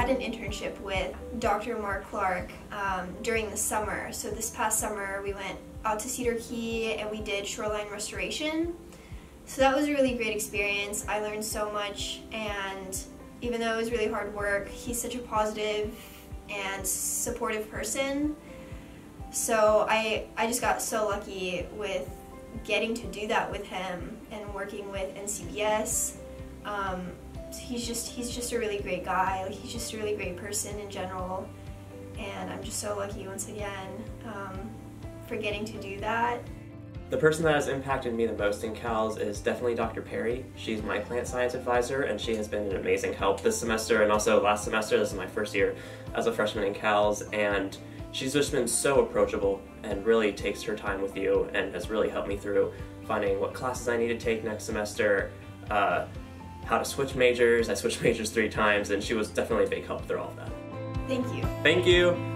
Had an internship with Dr. Mark Clark um, during the summer. So this past summer we went out to Cedar Key and we did shoreline restoration. So that was a really great experience. I learned so much and even though it was really hard work, he's such a positive and supportive person. So I, I just got so lucky with getting to do that with him and working with NCBS. Um, he's just he's just a really great guy. Like, he's just a really great person in general, and I'm just so lucky once again um, for getting to do that. The person that has impacted me the most in CALS is definitely Dr. Perry. She's my plant science advisor and she has been an amazing help this semester and also last semester. This is my first year as a freshman in CALS and she's just been so approachable and really takes her time with you and has really helped me through finding what classes I need to take next semester, uh, how to switch majors. I switched majors three times and she was definitely a big help through all of that. Thank you. Thank you.